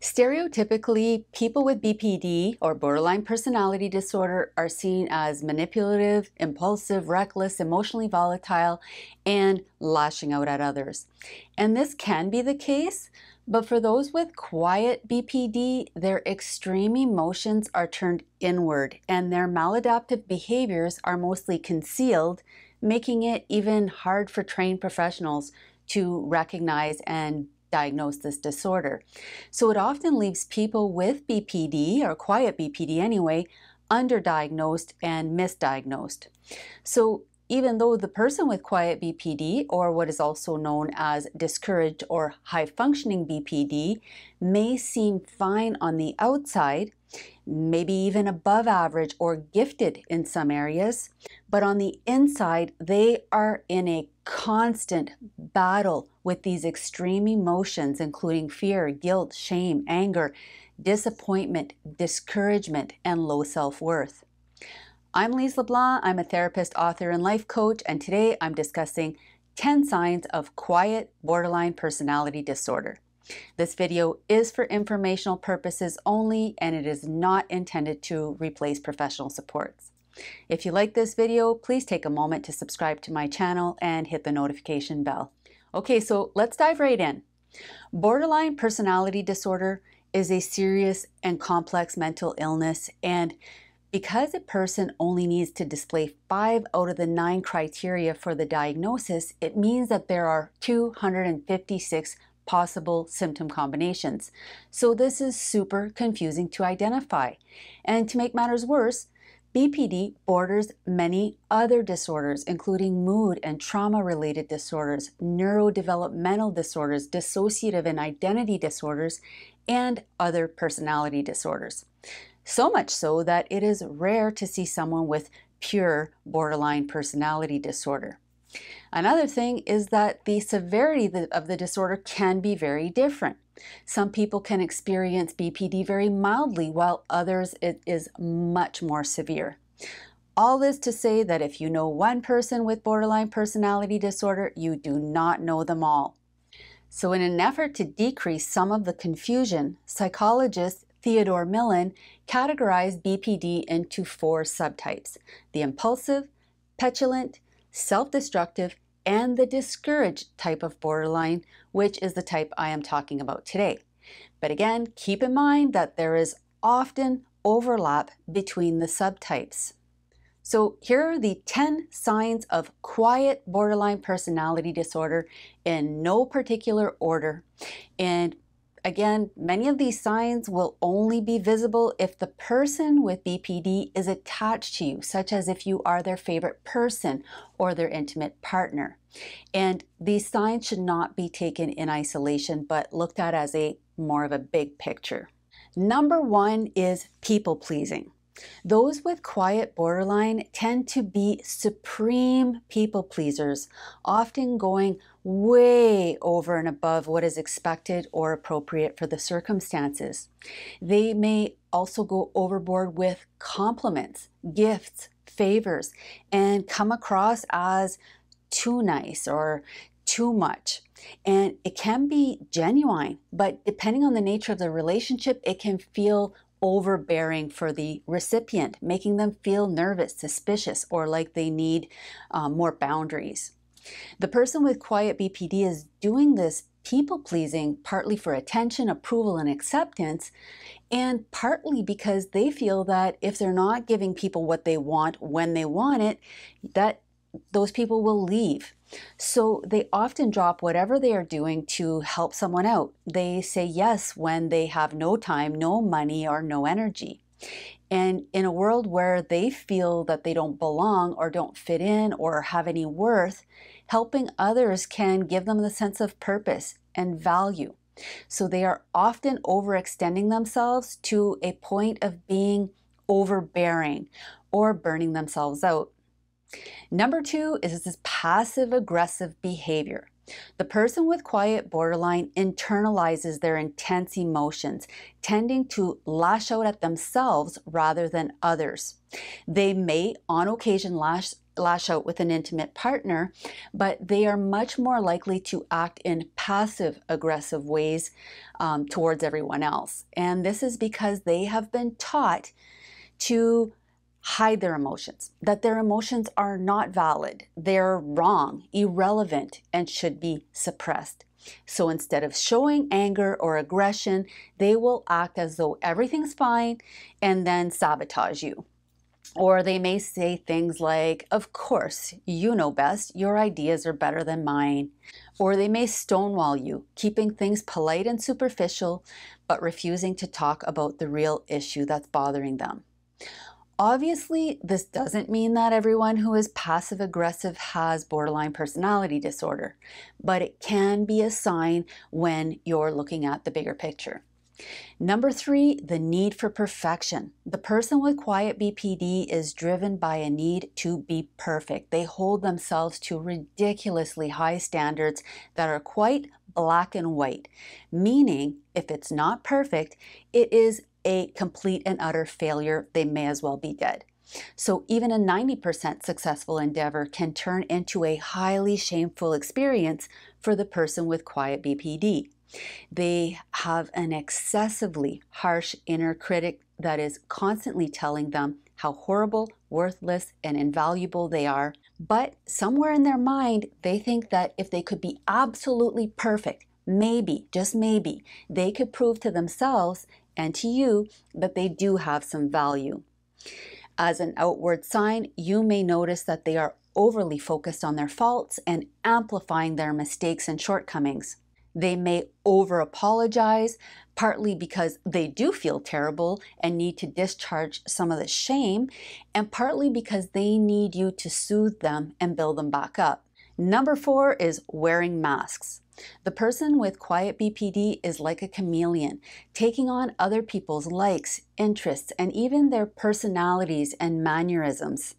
Stereotypically, people with BPD or borderline personality disorder are seen as manipulative, impulsive, reckless, emotionally volatile, and lashing out at others. And this can be the case, but for those with quiet BPD, their extreme emotions are turned inward and their maladaptive behaviors are mostly concealed, making it even hard for trained professionals to recognize and diagnose this disorder. So it often leaves people with BPD, or quiet BPD anyway, underdiagnosed and misdiagnosed. So even though the person with quiet BPD, or what is also known as discouraged or high functioning BPD, may seem fine on the outside, maybe even above average or gifted in some areas, but on the inside, they are in a constant battle with these extreme emotions, including fear, guilt, shame, anger, disappointment, discouragement, and low self worth. I'm Lise LeBlanc. I'm a therapist, author, and life coach, and today I'm discussing 10 signs of quiet borderline personality disorder. This video is for informational purposes only, and it is not intended to replace professional supports. If you like this video, please take a moment to subscribe to my channel and hit the notification bell. Okay, so let's dive right in. Borderline personality disorder is a serious and complex mental illness, and because a person only needs to display five out of the nine criteria for the diagnosis, it means that there are 256 possible symptom combinations. So this is super confusing to identify. And to make matters worse, BPD borders many other disorders, including mood and trauma related disorders, neurodevelopmental disorders, dissociative and identity disorders, and other personality disorders. So much so that it is rare to see someone with pure borderline personality disorder. Another thing is that the severity of the disorder can be very different. Some people can experience BPD very mildly, while others it is much more severe. All this to say that if you know one person with borderline personality disorder, you do not know them all. So, in an effort to decrease some of the confusion, psychologist Theodore Millon categorized BPD into four subtypes the impulsive, petulant, self destructive, and the discouraged type of borderline, which is the type I am talking about today. But again, keep in mind that there is often overlap between the subtypes. So here are the 10 signs of quiet borderline personality disorder in no particular order. And Again, many of these signs will only be visible if the person with BPD is attached to you, such as if you are their favorite person or their intimate partner. And these signs should not be taken in isolation, but looked at as a more of a big picture. Number one is people pleasing. Those with quiet borderline tend to be supreme people pleasers, often going way over and above what is expected or appropriate for the circumstances. They may also go overboard with compliments, gifts, favors, and come across as too nice or too much. And it can be genuine, but depending on the nature of the relationship, it can feel overbearing for the recipient, making them feel nervous, suspicious, or like they need um, more boundaries. The person with quiet BPD is doing this people pleasing partly for attention, approval, and acceptance, and partly because they feel that if they're not giving people what they want when they want it, that those people will leave. So they often drop whatever they are doing to help someone out. They say yes when they have no time, no money, or no energy. And in a world where they feel that they don't belong or don't fit in or have any worth, helping others can give them the sense of purpose and value. So they are often overextending themselves to a point of being overbearing or burning themselves out. Number two is this passive aggressive behavior. The person with quiet borderline internalizes their intense emotions, tending to lash out at themselves rather than others. They may, on occasion, lash, lash out with an intimate partner, but they are much more likely to act in passive aggressive ways um, towards everyone else. And this is because they have been taught to hide their emotions, that their emotions are not valid, they're wrong, irrelevant, and should be suppressed. So instead of showing anger or aggression, they will act as though everything's fine and then sabotage you. Or they may say things like, Of course, you know best, your ideas are better than mine. Or they may stonewall you, keeping things polite and superficial, but refusing to talk about the real issue that's bothering them. Obviously, this doesn't mean that everyone who is passive aggressive has borderline personality disorder, but it can be a sign when you're looking at the bigger picture. Number three, the need for perfection. The person with quiet BPD is driven by a need to be perfect. They hold themselves to ridiculously high standards that are quite black and white, meaning if it's not perfect, it is a complete and utter failure, they may as well be dead. So, even a 90% successful endeavor can turn into a highly shameful experience for the person with quiet BPD. They have an excessively harsh inner critic that is constantly telling them how horrible, worthless, and invaluable they are. But somewhere in their mind, they think that if they could be absolutely perfect, maybe, just maybe, they could prove to themselves and to you that they do have some value. As an outward sign, you may notice that they are overly focused on their faults and amplifying their mistakes and shortcomings. They may over apologize, partly because they do feel terrible and need to discharge some of the shame, and partly because they need you to soothe them and build them back up. Number four is wearing masks. The person with quiet BPD is like a chameleon, taking on other people's likes, interests, and even their personalities and mannerisms.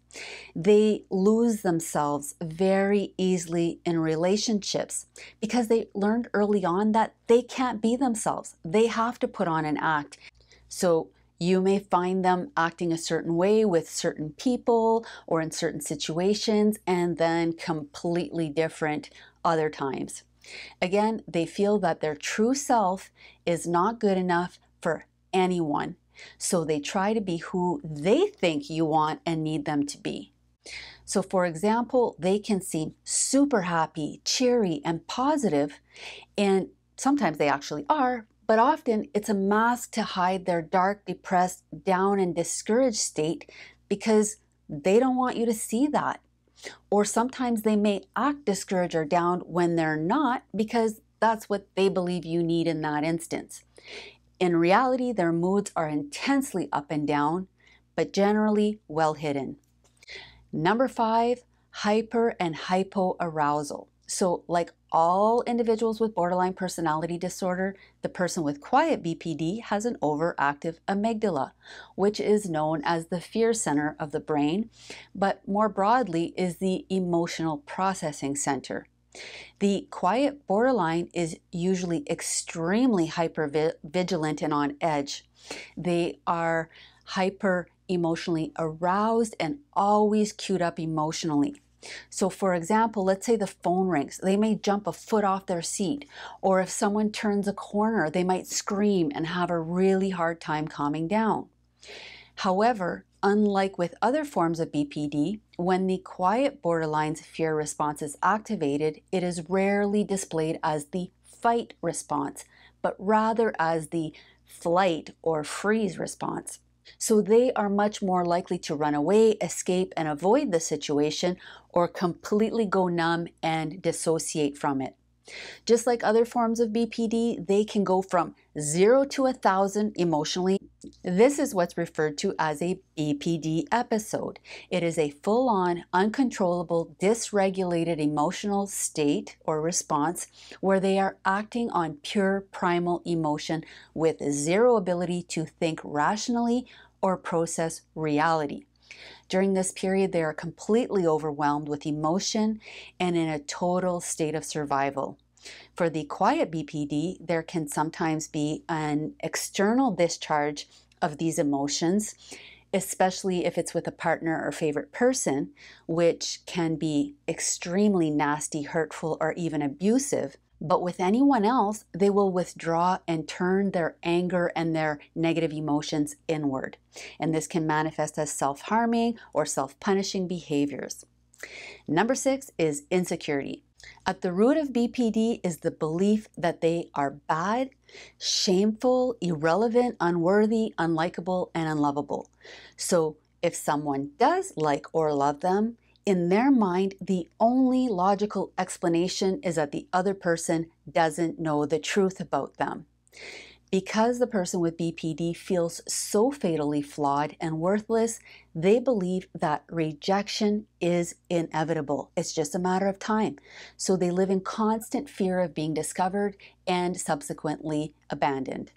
They lose themselves very easily in relationships because they learned early on that they can't be themselves. They have to put on an act. So you may find them acting a certain way with certain people or in certain situations, and then completely different other times. Again, they feel that their true self is not good enough for anyone, so they try to be who they think you want and need them to be. So, for example, they can seem super happy, cheery, and positive, and sometimes they actually are, but often it's a mask to hide their dark, depressed, down, and discouraged state because they don't want you to see that. Or sometimes they may act discouraged or down when they're not because that's what they believe you need in that instance. In reality, their moods are intensely up and down, but generally well hidden. Number five, hyper and hypo arousal. So, like all individuals with borderline personality disorder, the person with quiet BPD has an overactive amygdala, which is known as the fear center of the brain, but more broadly is the emotional processing center. The quiet borderline is usually extremely hyper vigilant and on edge. They are hyper emotionally aroused and always queued up emotionally. So, for example, let's say the phone rings, they may jump a foot off their seat, or if someone turns a corner, they might scream and have a really hard time calming down. However, unlike with other forms of BPD, when the quiet borderline's fear response is activated, it is rarely displayed as the fight response, but rather as the flight or freeze response. So they are much more likely to run away, escape, and avoid the situation or completely go numb and dissociate from it. Just like other forms of BPD, they can go from zero to a thousand emotionally. This is what's referred to as a BPD episode. It is a full on, uncontrollable, dysregulated emotional state or response where they are acting on pure primal emotion with zero ability to think rationally or process reality. During this period, they are completely overwhelmed with emotion and in a total state of survival. For the quiet BPD, there can sometimes be an external discharge of these emotions especially if it's with a partner or favorite person, which can be extremely nasty, hurtful, or even abusive. But with anyone else, they will withdraw and turn their anger and their negative emotions inward. And this can manifest as self harming or self punishing behaviors. Number six is insecurity. At the root of BPD is the belief that they are bad, shameful, irrelevant, unworthy, unlikable, and unlovable. So if someone does like or love them, in their mind, the only logical explanation is that the other person doesn't know the truth about them. Because the person with BPD feels so fatally flawed and worthless, they believe that rejection is inevitable. It's just a matter of time. So they live in constant fear of being discovered and subsequently abandoned.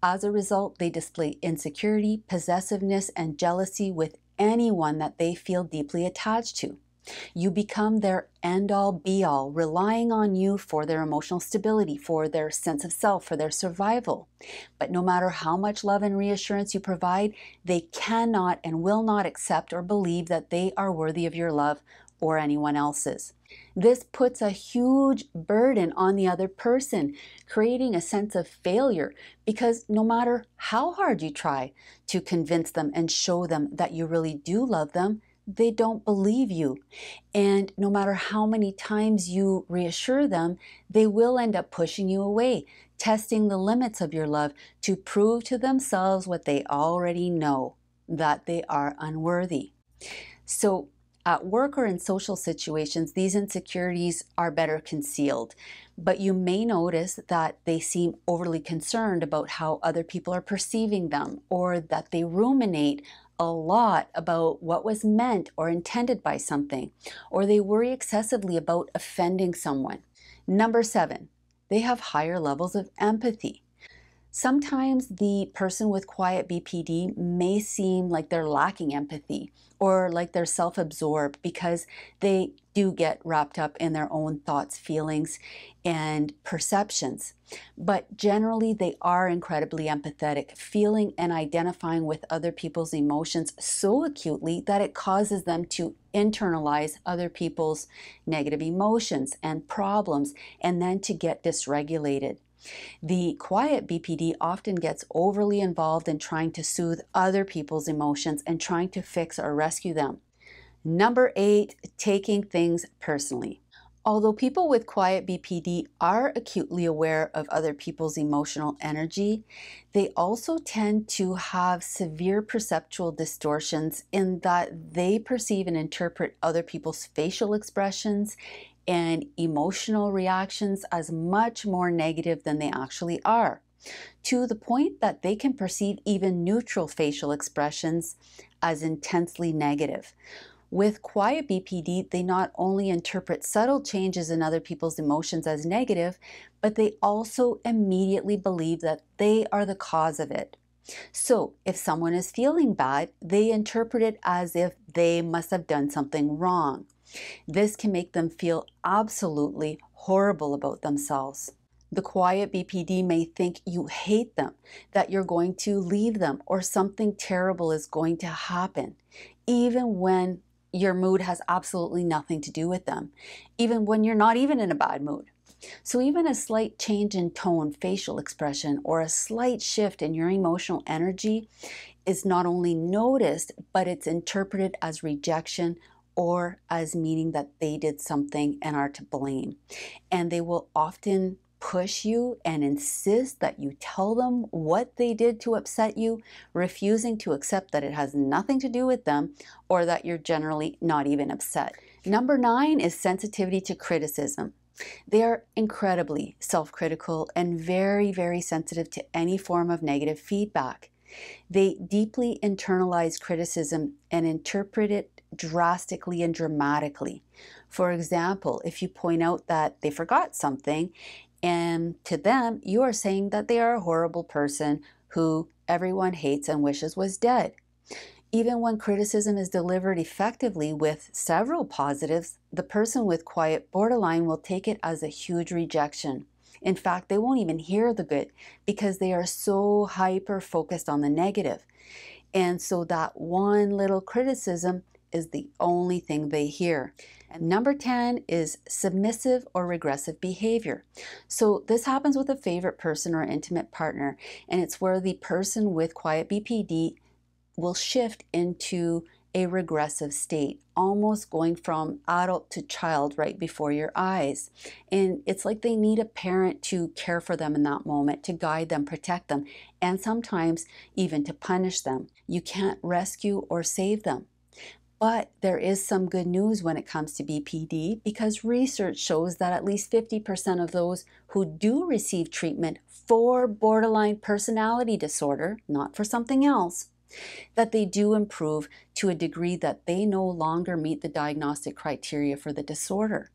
As a result, they display insecurity, possessiveness, and jealousy with anyone that they feel deeply attached to. You become their end all be all, relying on you for their emotional stability, for their sense of self, for their survival. But no matter how much love and reassurance you provide, they cannot and will not accept or believe that they are worthy of your love or anyone else's. This puts a huge burden on the other person, creating a sense of failure because no matter how hard you try to convince them and show them that you really do love them, they don't believe you. And no matter how many times you reassure them, they will end up pushing you away, testing the limits of your love to prove to themselves what they already know that they are unworthy. So, at work or in social situations, these insecurities are better concealed, but you may notice that they seem overly concerned about how other people are perceiving them or that they ruminate a lot about what was meant or intended by something, or they worry excessively about offending someone. Number seven, they have higher levels of empathy. Sometimes the person with quiet BPD may seem like they're lacking empathy or like they're self absorbed because they do get wrapped up in their own thoughts, feelings, and perceptions. But generally, they are incredibly empathetic, feeling and identifying with other people's emotions so acutely that it causes them to internalize other people's negative emotions and problems and then to get dysregulated. The quiet BPD often gets overly involved in trying to soothe other people's emotions and trying to fix or rescue them. Number eight, taking things personally. Although people with quiet BPD are acutely aware of other people's emotional energy, they also tend to have severe perceptual distortions in that they perceive and interpret other people's facial expressions and emotional reactions as much more negative than they actually are, to the point that they can perceive even neutral facial expressions as intensely negative. With quiet BPD, they not only interpret subtle changes in other people's emotions as negative, but they also immediately believe that they are the cause of it. So, if someone is feeling bad, they interpret it as if they must have done something wrong. This can make them feel absolutely horrible about themselves. The quiet BPD may think you hate them, that you're going to leave them, or something terrible is going to happen, even when your mood has absolutely nothing to do with them, even when you're not even in a bad mood. So, even a slight change in tone, facial expression, or a slight shift in your emotional energy is not only noticed, but it's interpreted as rejection or as meaning that they did something and are to blame. And they will often push you and insist that you tell them what they did to upset you, refusing to accept that it has nothing to do with them or that you're generally not even upset. Number nine is sensitivity to criticism. They are incredibly self critical and very, very sensitive to any form of negative feedback. They deeply internalize criticism and interpret it drastically and dramatically. For example, if you point out that they forgot something and to them, you are saying that they are a horrible person who everyone hates and wishes was dead. Even when criticism is delivered effectively with several positives, the person with quiet borderline will take it as a huge rejection. In fact, they won't even hear the good because they are so hyper focused on the negative. And so that one little criticism is the only thing they hear. And number 10 is submissive or regressive behavior. So this happens with a favorite person or intimate partner, and it's where the person with quiet BPD will shift into a regressive state, almost going from adult to child right before your eyes. And it's like they need a parent to care for them in that moment, to guide them, protect them, and sometimes even to punish them. You can't rescue or save them. But there is some good news when it comes to BPD because research shows that at least 50% of those who do receive treatment for borderline personality disorder, not for something else, that they do improve to a degree that they no longer meet the diagnostic criteria for the disorder.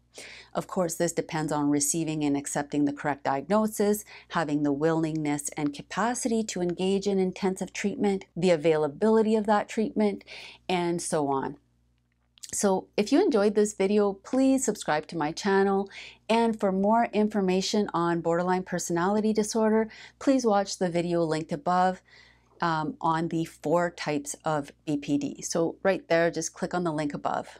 Of course, this depends on receiving and accepting the correct diagnosis, having the willingness and capacity to engage in intensive treatment, the availability of that treatment, and so on. So if you enjoyed this video, please subscribe to my channel. And for more information on borderline personality disorder, please watch the video linked above um, on the four types of BPD. So right there, just click on the link above.